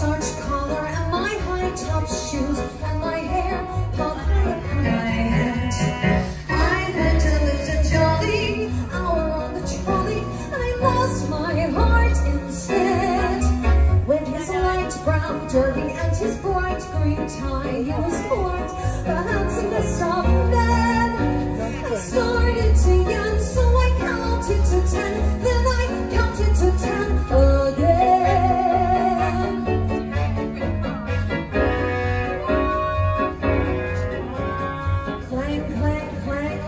starched collar and my high-top shoes and my hair pulled high up high. I meant to lose a jolly hour on the trolley and I lost my heart instead. With his light brown derby and his bright green tie, he was marked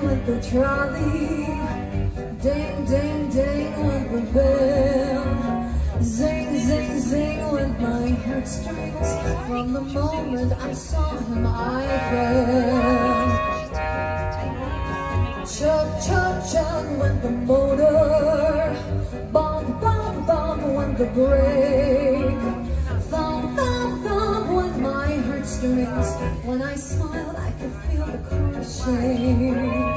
with the trolley. Ding, ding, ding with the bell. Zing, zing, zing with my heartstrings From the moment I saw him I fell. Chug, chug, chug went the motor. Bump, bump, bump went the brake heartstrings When I smiled I could feel the crashing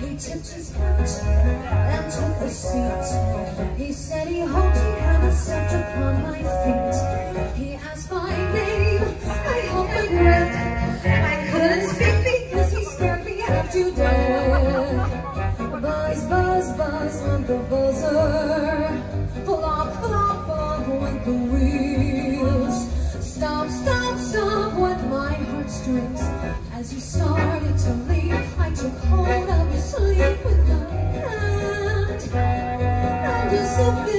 he tipped his hat and took a seat. He said he hoped he hadn't stepped upon my feet. He asked my name, I hope I read. I couldn't speak because he scared me half to death. My. As you started to leave, I took hold of your sleeve with my hand. I just feel